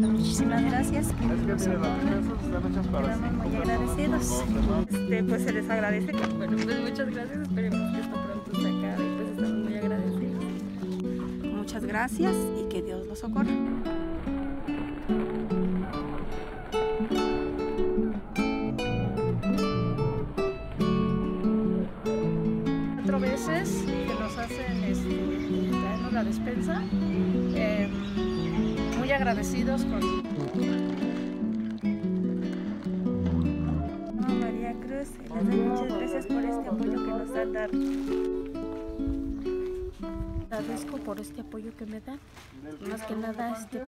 Muchísimas gracias. Es que las están hechas para Estamos muy agradecidos. Este, pues se les agradece. Bueno, pues muchas gracias. Esperemos que esto pronto se acabe y pues estamos muy agradecidos. Muchas gracias y que Dios los socorra. Cuatro veces que nos hacen este, traernos la despensa. Eh, muy agradecidos con No, María Cruz, les doy muchas gracias por este apoyo que nos han dado. Agradezco por este apoyo que me dan. Más que nada, este,